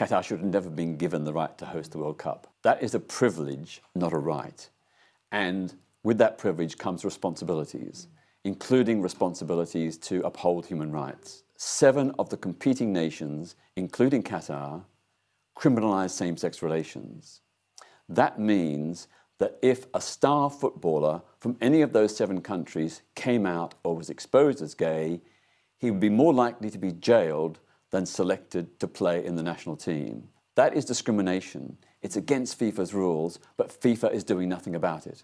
Qatar should have never been given the right to host the World Cup. That is a privilege, not a right. And with that privilege comes responsibilities, including responsibilities to uphold human rights. Seven of the competing nations, including Qatar, criminalize same sex relations. That means that if a star footballer from any of those seven countries came out or was exposed as gay, he would be more likely to be jailed than selected to play in the national team. That is discrimination. It's against FIFA's rules, but FIFA is doing nothing about it.